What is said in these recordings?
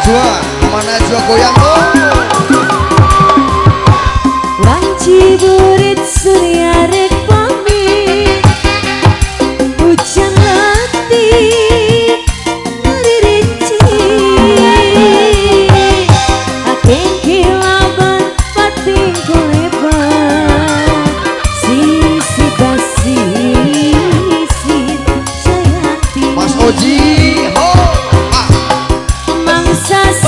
najwa sama najwa goyang tuh, wang burit surya.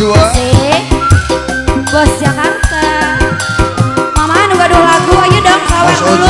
Najwa Bos Jakarta. Mama nunggu dua lagu ayo dong kawan dulu.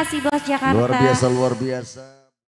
kasih bos Jakarta. Luar biasa, luar biasa.